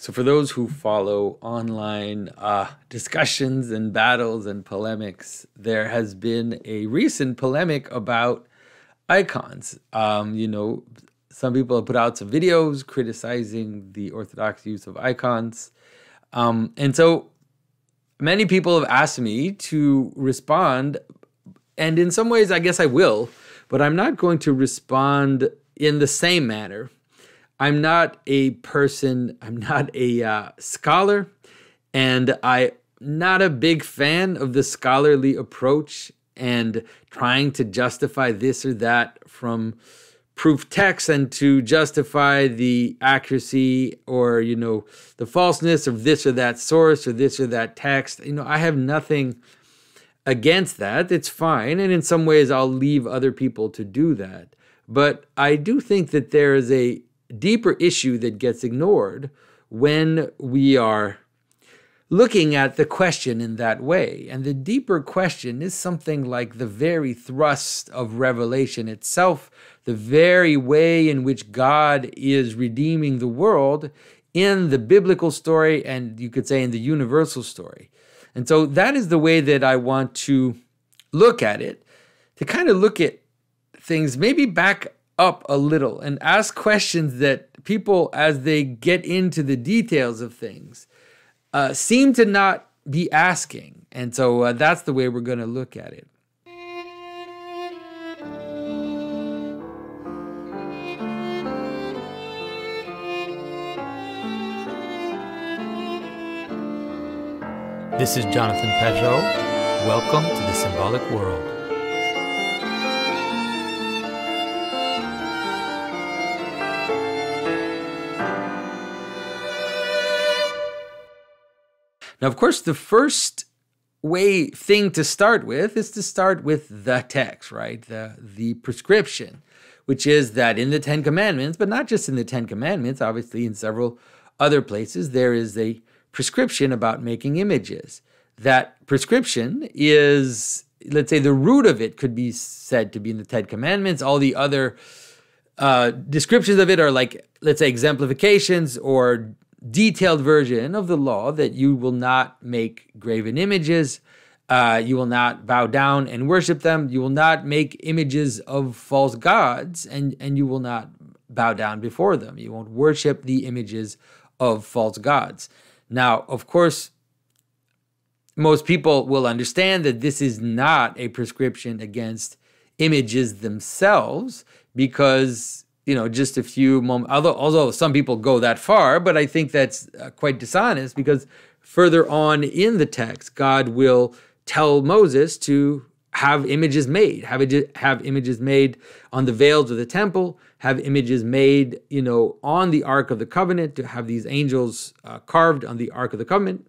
So, for those who follow online uh, discussions and battles and polemics, there has been a recent polemic about icons. Um, you know, some people have put out some videos criticizing the Orthodox use of icons. Um, and so many people have asked me to respond. And in some ways, I guess I will, but I'm not going to respond in the same manner I'm not a person, I'm not a uh, scholar, and I'm not a big fan of the scholarly approach and trying to justify this or that from proof text and to justify the accuracy or you know the falseness of this or that source or this or that text. You know i have nothing against that. It's fine and in some ways i'll leave other people to do that. But i do think that there is a deeper issue that gets ignored when we are looking at the question in that way. And the deeper question is something like the very thrust of Revelation itself, the very way in which God is redeeming the world in the biblical story, and you could say in the universal story. And so that is the way that I want to look at it, to kind of look at things maybe back up a little and ask questions that people, as they get into the details of things, uh, seem to not be asking. And so uh, that's the way we're going to look at it. This is Jonathan Pageau. Welcome to the Symbolic World. Now, of course, the first way thing to start with is to start with the text, right? The the prescription, which is that in the 10 commandments, but not just in the 10 commandments, obviously in several other places there is a prescription about making images. That prescription is let's say the root of it could be said to be in the 10 commandments. All the other uh, descriptions of it are like, let's say, exemplifications or detailed version of the law that you will not make graven images, uh, you will not bow down and worship them, you will not make images of false gods, and, and you will not bow down before them. You won't worship the images of false gods. Now, of course, most people will understand that this is not a prescription against images themselves because you know, just a few moments. Although, although some people go that far, but I think that's uh, quite dishonest because further on in the text, God will tell Moses to have images made, have have images made on the veils of the temple, have images made, you know, on the Ark of the Covenant, to have these angels uh, carved on the Ark of the Covenant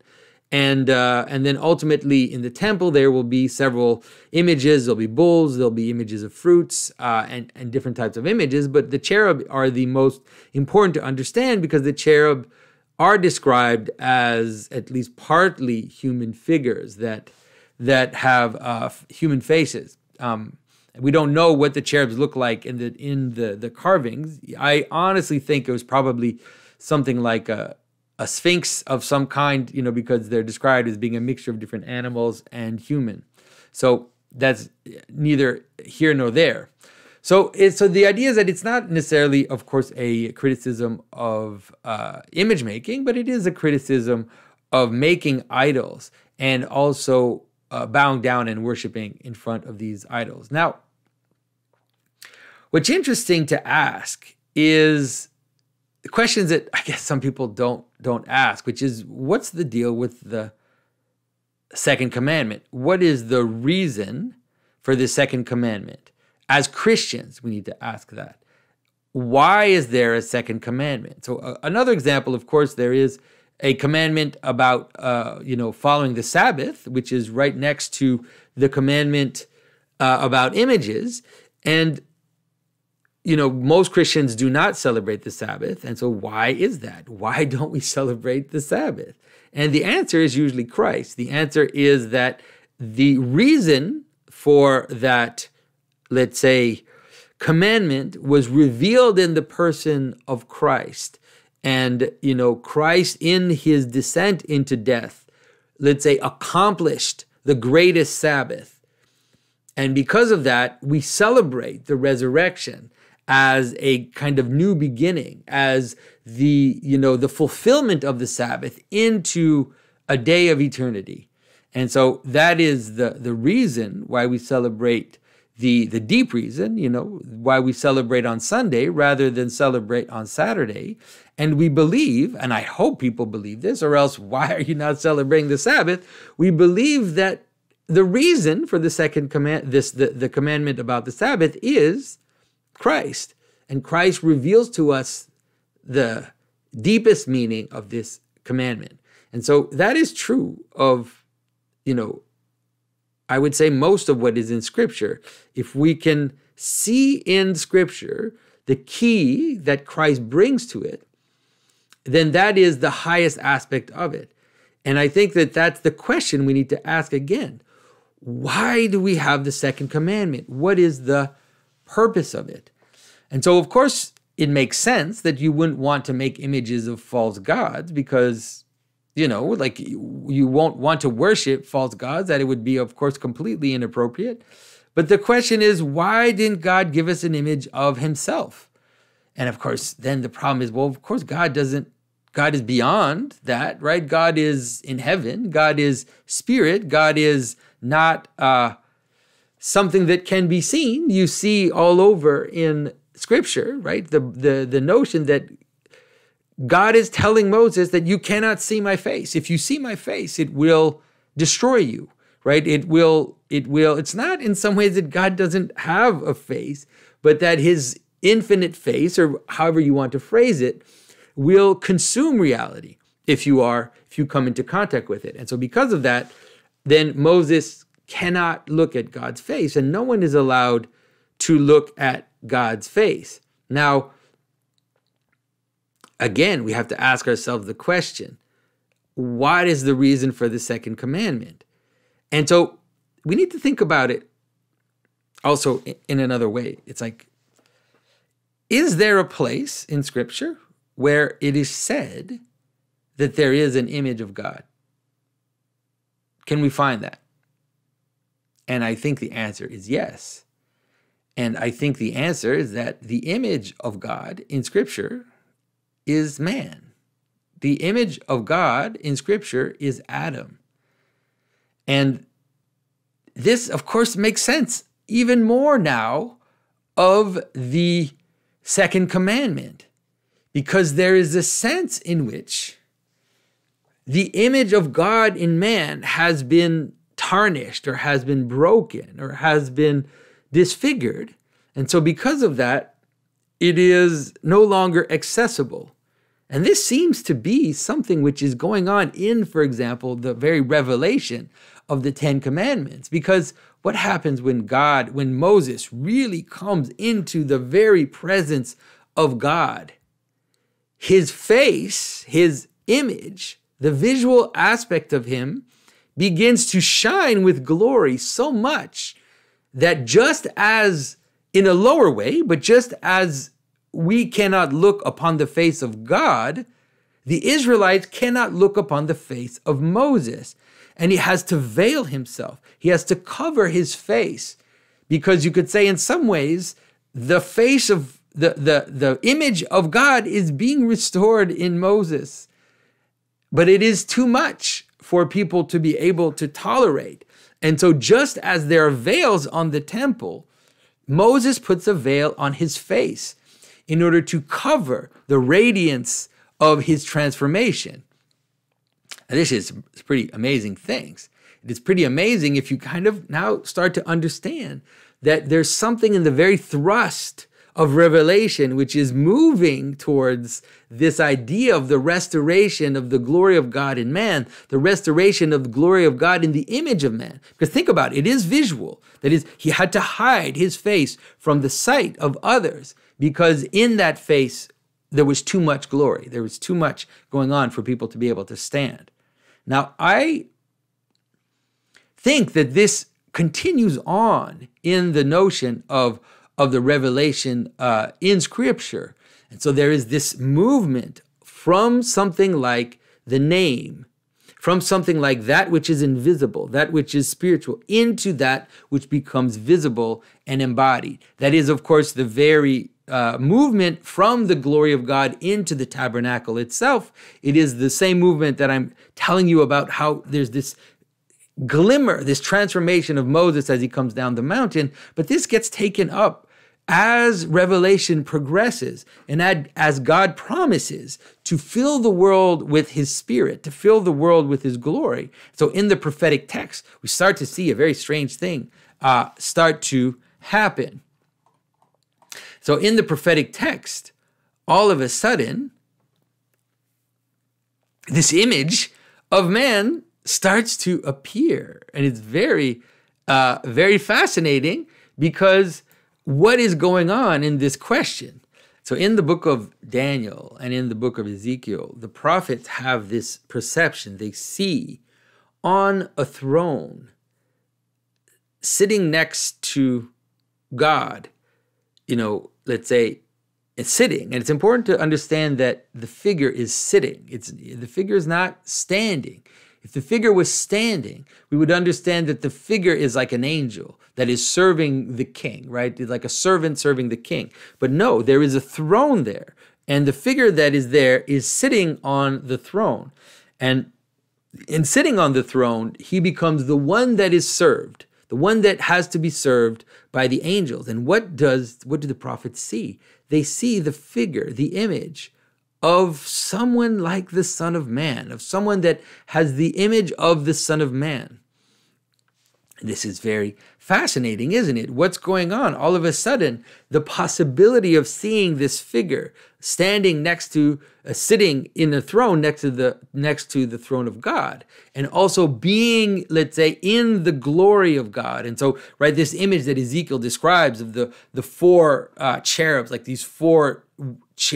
and uh, and then ultimately in the temple there will be several images. There'll be bulls there'll be images of fruits uh, and and different types of images. But the cherub are the most important to understand because the cherub are described as at least partly human figures that that have uh, human faces. Um, we don't know what the cherubs look like in the in the the carvings. I honestly think it was probably something like a a sphinx of some kind, you know, because they're described as being a mixture of different animals and human. So that's neither here nor there. So, so the idea is that it's not necessarily, of course, a criticism of uh, image making, but it is a criticism of making idols and also uh, bowing down and worshiping in front of these idols. Now, what's interesting to ask is the questions that I guess some people don't don't ask, which is what's the deal with the second commandment? What is the reason for the second commandment? As Christians, we need to ask that. Why is there a second commandment? So uh, another example, of course, there is a commandment about uh, you know following the Sabbath, which is right next to the commandment uh, about images, and you know, most Christians do not celebrate the Sabbath. And so, why is that? Why don't we celebrate the Sabbath? And the answer is usually Christ. The answer is that the reason for that, let's say, commandment was revealed in the person of Christ. And, you know, Christ in his descent into death, let's say, accomplished the greatest Sabbath. And because of that, we celebrate the resurrection as a kind of new beginning, as the, you know, the fulfillment of the Sabbath into a day of eternity. And so that is the, the reason why we celebrate the, the deep reason, you know, why we celebrate on Sunday rather than celebrate on Saturday. And we believe, and I hope people believe this, or else why are you not celebrating the Sabbath? We believe that the reason for the second command, this the, the commandment about the Sabbath is Christ. And Christ reveals to us the deepest meaning of this commandment. And so that is true of, you know, I would say most of what is in Scripture. If we can see in Scripture the key that Christ brings to it, then that is the highest aspect of it. And I think that that's the question we need to ask again. Why do we have the second commandment? What is the purpose of it? And so, of course, it makes sense that you wouldn't want to make images of false gods because you know, like you won't want to worship false gods, that it would be, of course, completely inappropriate. But the question is, why didn't God give us an image of himself? And of course, then the problem is, well, of course, God doesn't, God is beyond that, right? God is in heaven, God is spirit, God is not uh, something that can be seen. You see all over in scripture, right? The, the, the notion that God is telling Moses that you cannot see my face. If you see my face, it will destroy you, right? It will, it will, it's not in some ways that God doesn't have a face, but that his infinite face, or however you want to phrase it, will consume reality if you are, if you come into contact with it. And so because of that, then Moses cannot look at God's face, and no one is allowed to look at God's face. Now, again, we have to ask ourselves the question what is the reason for the second commandment? And so we need to think about it also in another way. It's like, is there a place in Scripture where it is said that there is an image of God? Can we find that? And I think the answer is yes. And I think the answer is that the image of God in Scripture is man. The image of God in Scripture is Adam. And this, of course, makes sense even more now of the second commandment, because there is a sense in which the image of God in man has been tarnished or has been broken or has been disfigured. And so, because of that, it is no longer accessible. And this seems to be something which is going on in, for example, the very revelation of the Ten Commandments. Because what happens when God, when Moses really comes into the very presence of God? His face, his image, the visual aspect of him begins to shine with glory so much that just as in a lower way, but just as we cannot look upon the face of God, the Israelites cannot look upon the face of Moses. And he has to veil himself, he has to cover his face. Because you could say, in some ways, the face of the, the, the image of God is being restored in Moses. But it is too much for people to be able to tolerate. And so, just as there are veils on the temple, Moses puts a veil on his face in order to cover the radiance of his transformation. And this is pretty amazing things. It is pretty amazing if you kind of now start to understand that there's something in the very thrust of revelation which is moving towards this idea of the restoration of the glory of God in man, the restoration of the glory of God in the image of man. Because think about it, it is visual. That is, he had to hide his face from the sight of others because in that face, there was too much glory. There was too much going on for people to be able to stand. Now, I think that this continues on in the notion of, of the revelation uh, in Scripture. And so there is this movement from something like the name, from something like that which is invisible, that which is spiritual, into that which becomes visible and embodied. That is, of course, the very uh, movement from the glory of God into the tabernacle itself. It is the same movement that I'm telling you about how there's this glimmer, this transformation of Moses as he comes down the mountain, but this gets taken up as revelation progresses and as God promises to fill the world with his spirit, to fill the world with his glory. So in the prophetic text, we start to see a very strange thing uh, start to happen. So in the prophetic text, all of a sudden, this image of man starts to appear. And it's very, uh, very fascinating because what is going on in this question? So, in the book of Daniel and in the book of Ezekiel, the prophets have this perception. They see on a throne, sitting next to God, you know, let's say it's sitting. And it's important to understand that the figure is sitting. It's the figure is not standing. If the figure was standing, we would understand that the figure is like an angel that is serving the king, right? Like a servant serving the king. But no, there is a throne there. And the figure that is there is sitting on the throne. And in sitting on the throne, he becomes the one that is served, the one that has to be served by the angels. And what does what do the prophets see? They see the figure, the image of someone like the Son of Man, of someone that has the image of the Son of Man. This is very fascinating, isn't it? What's going on? All of a sudden, the possibility of seeing this figure standing next to, uh, sitting in the throne next to the next to the throne of God, and also being, let's say, in the glory of God. And so, right, this image that Ezekiel describes of the the four uh, cherubs, like these four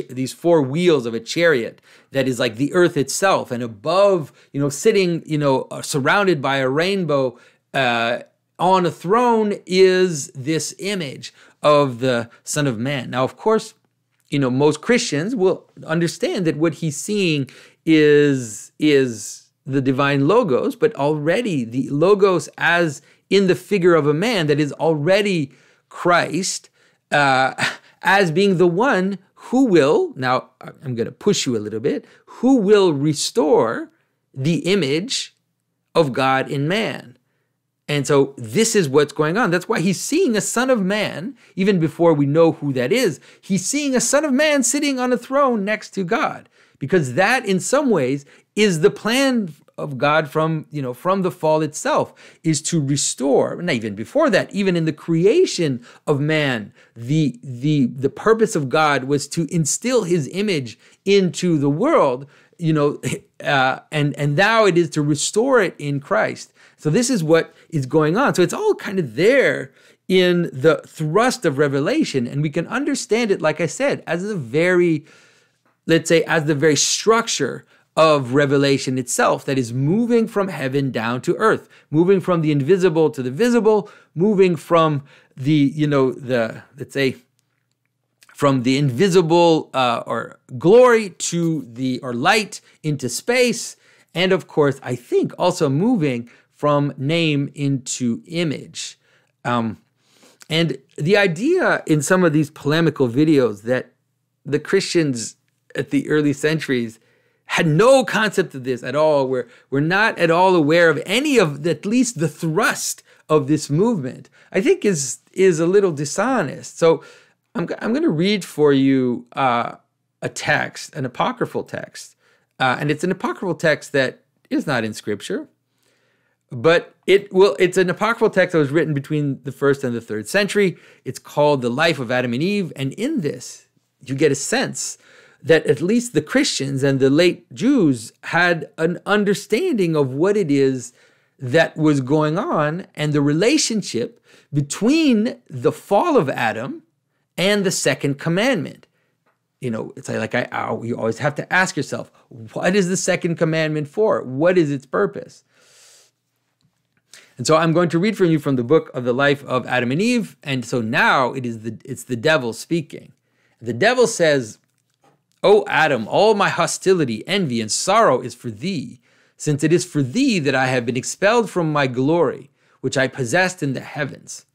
these four wheels of a chariot that is like the earth itself and above you know sitting you know uh, surrounded by a rainbow uh, on a throne is this image of the son of man now of course you know most christians will understand that what he's seeing is is the divine logos but already the logos as in the figure of a man that is already christ uh, as being the one who will, now I'm going to push you a little bit, who will restore the image of God in man. And so this is what's going on. That's why he's seeing a son of man, even before we know who that is. He's seeing a son of man sitting on a throne next to God, because that in some ways is the plan of God from, you know, from the fall itself is to restore, not even before that, even in the creation of man, the the the purpose of God was to instill his image into the world, you know, uh, and and now it is to restore it in Christ. So this is what is going on. So it's all kind of there in the thrust of revelation and we can understand it like I said as the very let's say as the very structure of revelation itself that is moving from heaven down to earth, moving from the invisible to the visible, moving from the, you know, the, let's say, from the invisible uh, or glory to the, or light into space. And of course, I think also moving from name into image. Um, and the idea in some of these polemical videos that the Christians at the early centuries had no concept of this at all. We're, we're not at all aware of any of the, at least the thrust of this movement, I think is, is a little dishonest. So I'm, I'm going to read for you uh, a text, an apocryphal text. Uh, and it's an apocryphal text that is not in scripture, but it will it's an apocryphal text that was written between the first and the third century. It's called The Life of Adam and Eve. And in this, you get a sense that at least the Christians and the late Jews had an understanding of what it is that was going on and the relationship between the fall of Adam and the second commandment. You know, it's like I, you always have to ask yourself, what is the second commandment for? What is its purpose? And so I'm going to read from you from the book of the life of Adam and Eve. And so now it is the it's the devil speaking. The devil says, O Adam, all my hostility, envy, and sorrow is for thee, since it is for thee that I have been expelled from my glory, which I possessed in the heavens.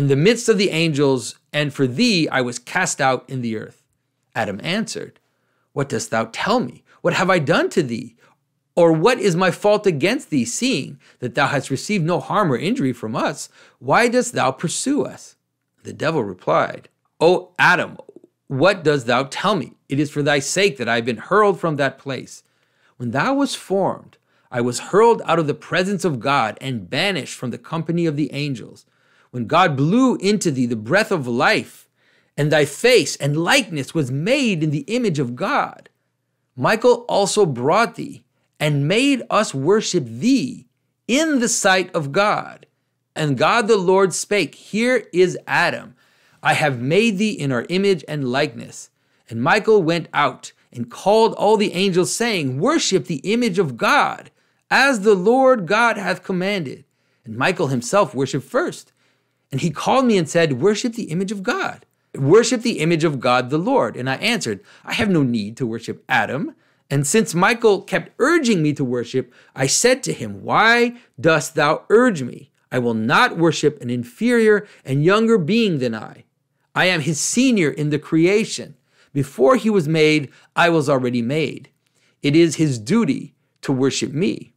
In the midst of the angels, and for thee I was cast out in the earth. Adam answered, What dost thou tell me? What have I done to thee? Or what is my fault against thee, seeing that thou hast received no harm or injury from us? Why dost thou pursue us? The devil replied, O Adam, what dost thou tell me? It is for thy sake that I have been hurled from that place. When thou wast formed, I was hurled out of the presence of God and banished from the company of the angels. When God blew into thee the breath of life, and thy face and likeness was made in the image of God, Michael also brought thee and made us worship thee in the sight of God. And God the Lord spake, Here is Adam I have made thee in our image and likeness. And Michael went out and called all the angels, saying, Worship the image of God, as the Lord God hath commanded. And Michael himself worshiped first. And he called me and said, Worship the image of God. Worship the image of God the Lord. And I answered, I have no need to worship Adam. And since Michael kept urging me to worship, I said to him, Why dost thou urge me? I will not worship an inferior and younger being than I. I am his senior in the creation. Before he was made, I was already made. It is his duty to worship me.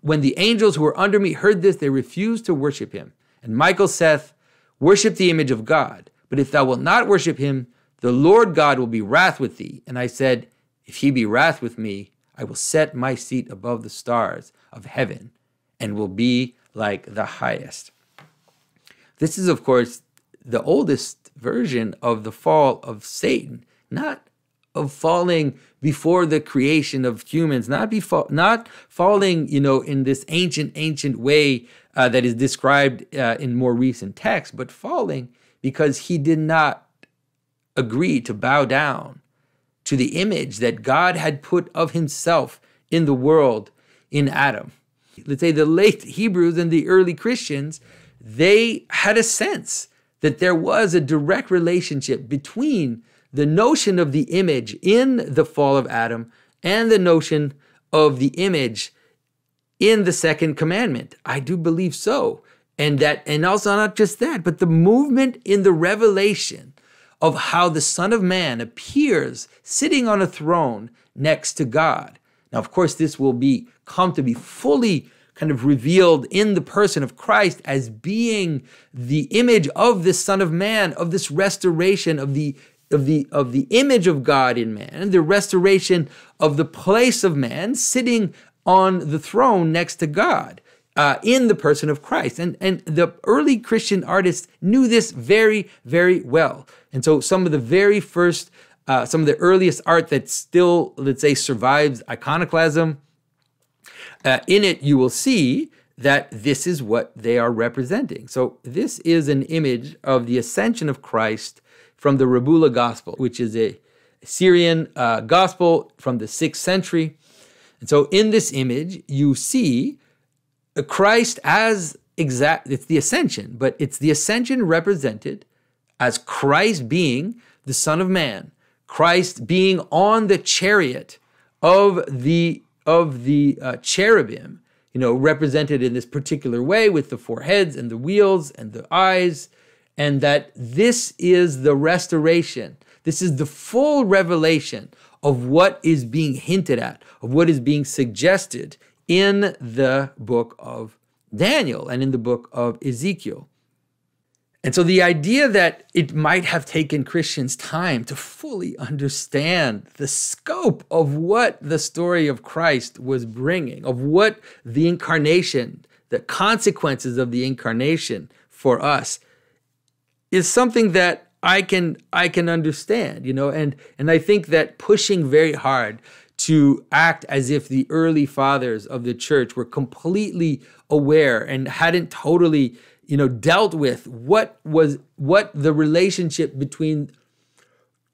When the angels who were under me heard this, they refused to worship him. And Michael saith, Worship the image of God. But if thou wilt not worship him, the Lord God will be wrath with thee. And I said, If he be wrath with me, I will set my seat above the stars of heaven and will be like the highest. This is, of course, the oldest version of the fall of Satan, not of falling before the creation of humans, not before, not falling, you know, in this ancient, ancient way uh, that is described uh, in more recent texts, but falling because he did not agree to bow down to the image that God had put of himself in the world in Adam. Let's say the late Hebrews and the early Christians, they had a sense that there was a direct relationship between the notion of the image in the fall of Adam and the notion of the image in the second commandment. I do believe so. And that, and also not just that, but the movement in the revelation of how the Son of Man appears sitting on a throne next to God. Now, of course, this will be come to be fully kind of revealed in the person of Christ as being the image of this Son of Man, of this restoration of the of the of the image of God in man, the restoration of the place of man sitting on the throne next to God. Uh, in the person of Christ. And, and the early Christian artists knew this very, very well. And so some of the very first, uh, some of the earliest art that still, let's say, survives iconoclasm uh, in it, you will see that this is what they are representing. So, this is an image of the ascension of Christ from the Rabula Gospel, which is a Syrian uh, gospel from the sixth century. And so, in this image, you see Christ as exact, it's the ascension, but it's the ascension represented as Christ being the Son of Man, Christ being on the chariot of the of the uh, cherubim, you know, represented in this particular way with the four heads and the wheels and the eyes, and that this is the restoration. This is the full revelation of what is being hinted at, of what is being suggested in the book of Daniel and in the book of Ezekiel. And so the idea that it might have taken Christians time to fully understand the scope of what the story of Christ was bringing, of what the incarnation, the consequences of the incarnation for us, is something that I can I can understand, you know, and and I think that pushing very hard to act as if the early fathers of the church were completely aware and hadn't totally you know dealt with what was what the relationship between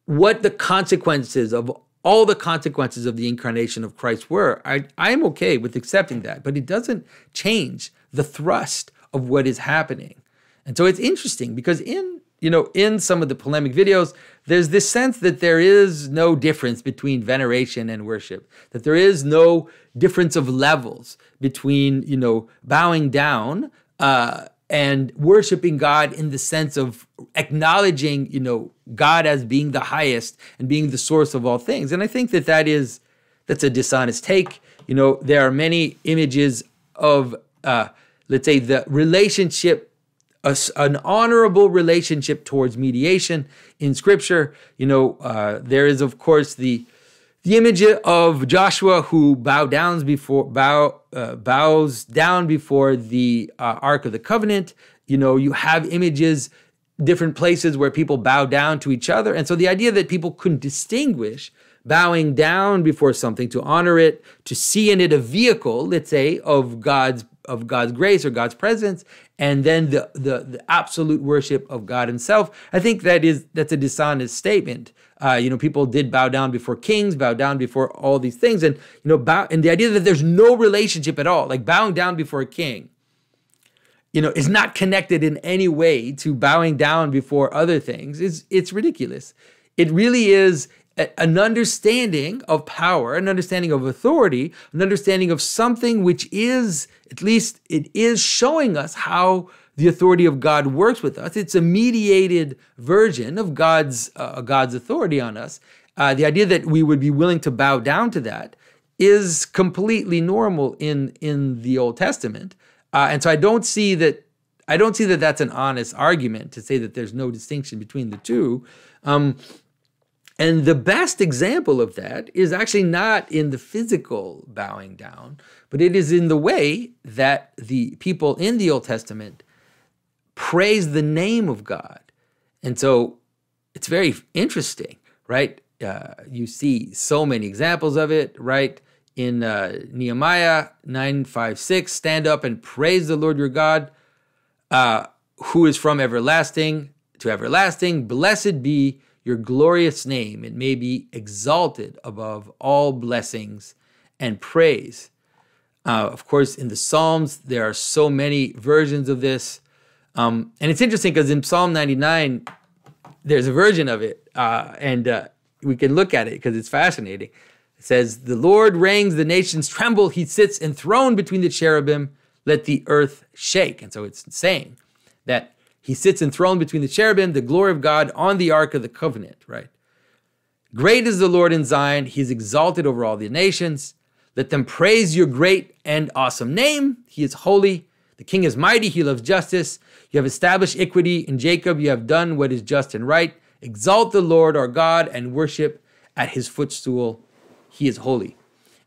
what the consequences of all the consequences of the incarnation of Christ were. I I'm okay with accepting that, but it doesn't change the thrust of what is happening. And so it's interesting because in you know, in some of the polemic videos, there's this sense that there is no difference between veneration and worship, that there is no difference of levels between, you know, bowing down uh, and worshiping God in the sense of acknowledging, you know, God as being the highest and being the source of all things. And I think that that is that's a dishonest take. You know, there are many images of, uh, let's say, the relationship a, an honorable relationship towards mediation in Scripture. You know, uh, there is of course the the image of Joshua who bow down before bow uh, bows down before the uh, Ark of the Covenant. You know, you have images different places where people bow down to each other, and so the idea that people couldn't distinguish bowing down before something to honor it, to see in it a vehicle, let's say, of God's of God's grace or God's presence, and then the, the, the absolute worship of God Himself. I think that is that's a dishonest statement. Uh, you know, people did bow down before kings, bow down before all these things, and you know, bow and the idea that there's no relationship at all, like bowing down before a king, you know, is not connected in any way to bowing down before other things. It's it's ridiculous. It really is an understanding of power, an understanding of authority, an understanding of something which is, at least it is showing us how the authority of God works with us. It's a mediated version of God's, uh, God's authority on us. Uh, the idea that we would be willing to bow down to that is completely normal in, in the Old Testament. Uh, and so I don't see that I don't see that that's an honest argument to say that there's no distinction between the two. Um, and the best example of that is actually not in the physical bowing down, but it is in the way that the people in the Old Testament praise the name of God. And so it's very interesting, right? Uh, you see so many examples of it, right? In uh, Nehemiah 9 5 6, stand up and praise the Lord your God, uh, who is from everlasting to everlasting. Blessed be your glorious name. It may be exalted above all blessings and praise. Uh, of course, in the Psalms, there are so many versions of this. Um, and it's interesting because in Psalm 99, there's a version of it, uh, and uh, we can look at it because it's fascinating. It says, The Lord reigns, the nations tremble. He sits enthroned between the cherubim. Let the earth shake. And so it's saying that he sits enthroned between the cherubim, the glory of God on the ark of the covenant, right? Great is the Lord in Zion. He is exalted over all the nations. Let them praise your great and awesome name. He is holy. The king is mighty. He loves justice. You have established equity in Jacob. You have done what is just and right. Exalt the Lord our God and worship at his footstool. He is holy.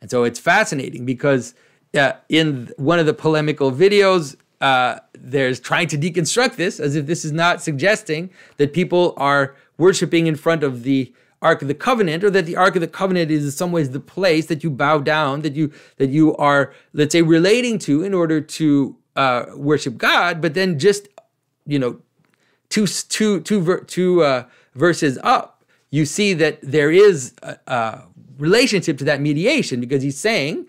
And so it's fascinating because uh, in one of the polemical videos, uh, there's trying to deconstruct this as if this is not suggesting that people are worshiping in front of the Ark of the Covenant, or that the Ark of the Covenant is in some ways the place that you bow down, that you that you are, let's say, relating to in order to uh, worship God. But then just you know, two two two two uh, verses up, you see that there is a, a relationship to that mediation because he's saying,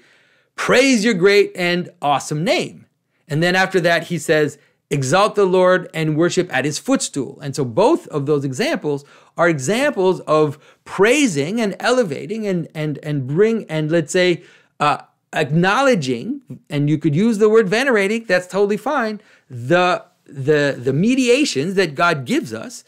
"Praise your great and awesome name." And then after that, he says, exalt the Lord and worship at his footstool. And so both of those examples are examples of praising and elevating and and and bring and let's say uh, acknowledging, and you could use the word venerating, that's totally fine, the the the mediations that God gives us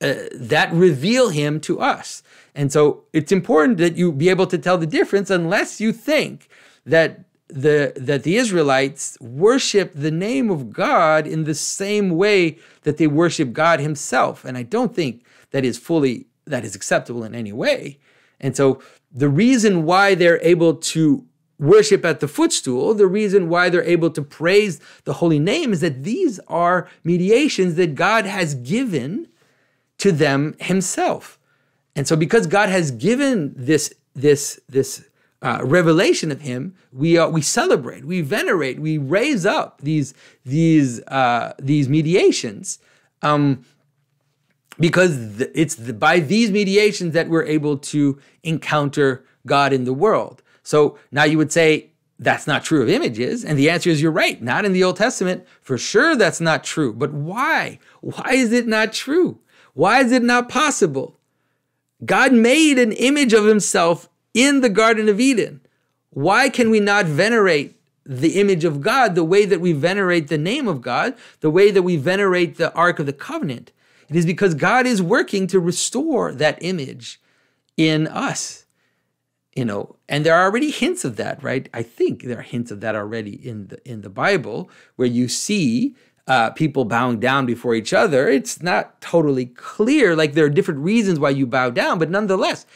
uh, that reveal him to us. And so it's important that you be able to tell the difference unless you think that the that the Israelites worship the name of God in the same way that they worship God himself. And I don't think that is fully that is acceptable in any way. And so the reason why they're able to worship at the footstool the reason why they're able to praise the holy name is that these are mediations that God has given to them himself. And so because God has given this this this uh, revelation of Him, we uh, we celebrate, we venerate, we raise up these these uh, these mediations, um, because it's the, by these mediations that we're able to encounter God in the world. So now you would say, that's not true of images? And the answer is you're right, not in the Old Testament. For sure, that's not true. But why? Why is it not true? Why is it not possible? God made an image of himself in the Garden of Eden. Why can we not venerate the image of God the way that we venerate the name of God, the way that we venerate the Ark of the Covenant? It is because God is working to restore that image in us. You know, and there are already hints of that, right? I think there are hints of that already in the in the Bible, where you see uh, people bowing down before each other. It's not totally clear. Like there are different reasons why you bow down, but nonetheless,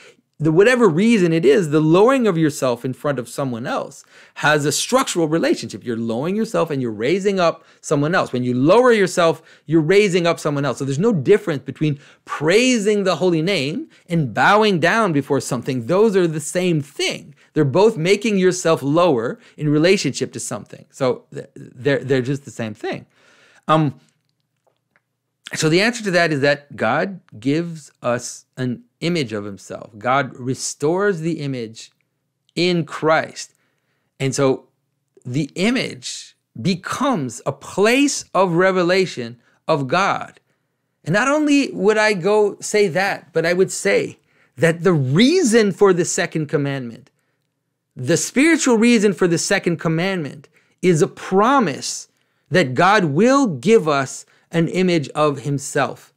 the whatever reason it is, the lowering of yourself in front of someone else has a structural relationship. You're lowering yourself and you're raising up someone else. When you lower yourself, you're raising up someone else. So there's no difference between praising the holy name and bowing down before something. Those are the same thing. They're both making yourself lower in relationship to something. So they're they're just the same thing. Um, so the answer to that is that God gives us an image of himself. God restores the image in Christ. And so the image becomes a place of revelation of God. And not only would I go say that, but I would say that the reason for the second commandment, the spiritual reason for the second commandment, is a promise that God will give us an image of himself,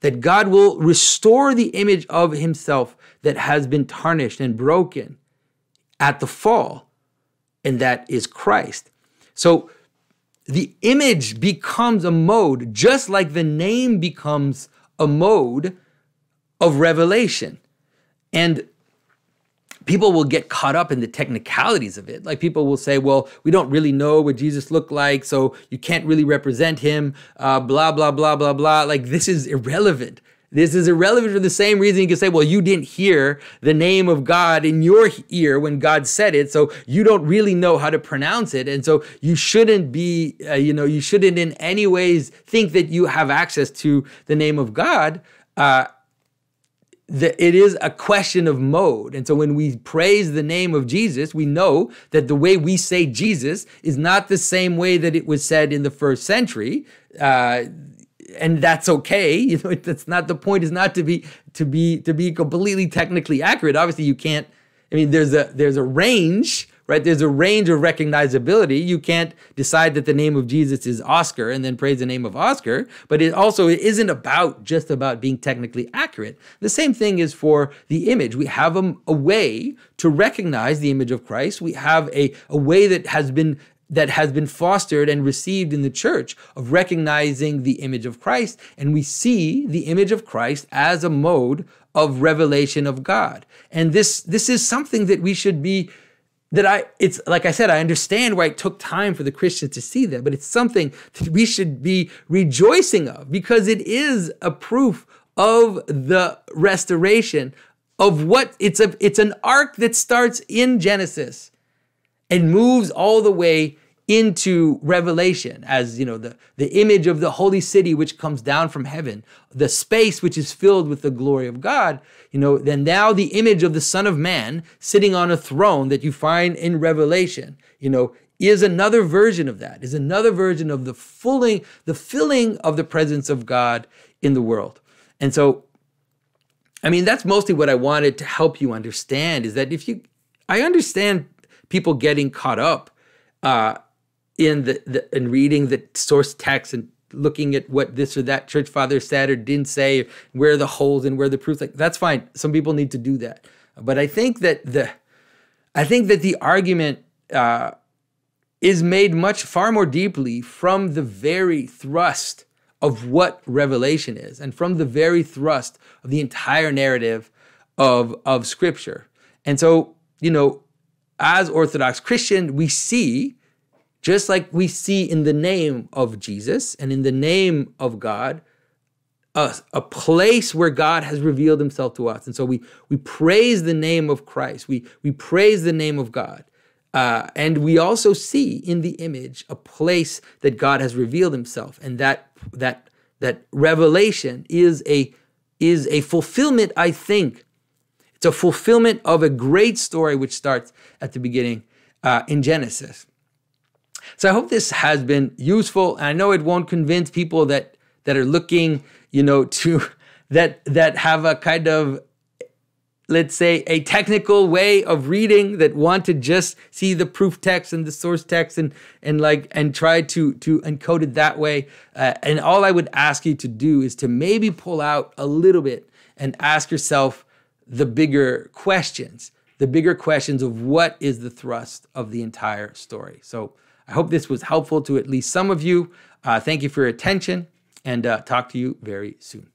that God will restore the image of himself that has been tarnished and broken at the fall, and that is Christ. So the image becomes a mode, just like the name becomes a mode of revelation. And people will get caught up in the technicalities of it. Like people will say, well, we don't really know what Jesus looked like, so you can't really represent him, uh, blah, blah, blah, blah, blah. Like this is irrelevant. This is irrelevant for the same reason you can say, well, you didn't hear the name of God in your ear when God said it, so you don't really know how to pronounce it. And so you shouldn't be, uh, you know, you shouldn't in any ways think that you have access to the name of God. Uh, the, it is a question of mode. And so when we praise the name of Jesus, we know that the way we say Jesus is not the same way that it was said in the first century. Uh, and that's okay. You know, that's not the point is not to be to be to be completely technically accurate. Obviously, you can't I mean there's a there's a range right? There's a range of recognizability. You can't decide that the name of Jesus is Oscar and then praise the name of Oscar, but it also isn't about just about being technically accurate. The same thing is for the image. We have a, a way to recognize the image of Christ. We have a, a way that has been that has been fostered and received in the church of recognizing the image of Christ. And we see the image of Christ as a mode of revelation of God. And this, this is something that we should be that I, it's like I said, I understand why it took time for the Christians to see that, but it's something that we should be rejoicing of because it is a proof of the restoration of what it's a, it's an arc that starts in Genesis and moves all the way into revelation as you know the, the image of the holy city which comes down from heaven the space which is filled with the glory of god you know then now the image of the son of man sitting on a throne that you find in revelation you know is another version of that is another version of the filling the filling of the presence of god in the world. And so i mean that's mostly what i wanted to help you understand is that if you i understand people getting caught up uh, in the, the in reading the source text and looking at what this or that church father said or didn't say, where the holes and where the proofs. Like that's fine. Some people need to do that, but I think that the I think that the argument uh, is made much far more deeply from the very thrust of what revelation is, and from the very thrust of the entire narrative of of Scripture. And so, you know, as Orthodox Christian, we see just like we see in the name of Jesus and in the name of God, a, a place where God has revealed himself to us. And so we, we praise the name of Christ, we, we praise the name of God. Uh, and we also see in the image a place that God has revealed himself. And that, that, that revelation is a, is a fulfillment, I think. It's a fulfillment of a great story which starts at the beginning uh, in Genesis. So I hope this has been useful. And I know it won't convince people that that are looking, you know, to that that have a kind of let's say a technical way of reading that want to just see the proof text and the source text and and like and try to to encode it that way uh, and all i would ask you to do is to maybe pull out a little bit and ask yourself the bigger questions the bigger questions of what is the thrust of the entire story so i hope this was helpful to at least some of you. Uh, thank you for your attention and uh, talk to you very soon